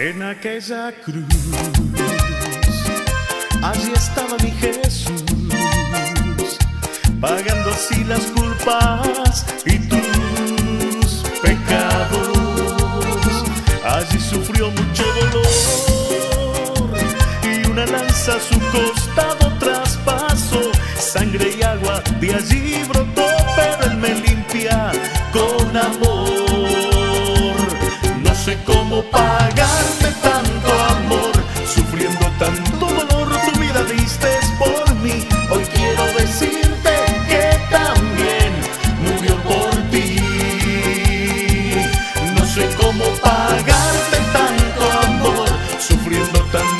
aquella cruz. Allí estaba mi Jesús, pagando así las culpas y tus pecados. Allí sufrió mucho dolor y una lanza a su costado traspasó, sangre y agua de allí brotó, tan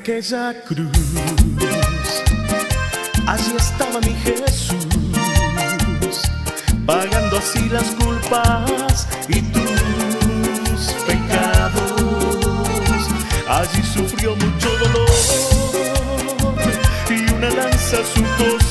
aquella cruz. Allí estaba mi Jesús, pagando así las culpas y tus pecados. Allí sufrió mucho dolor y una lanza su costado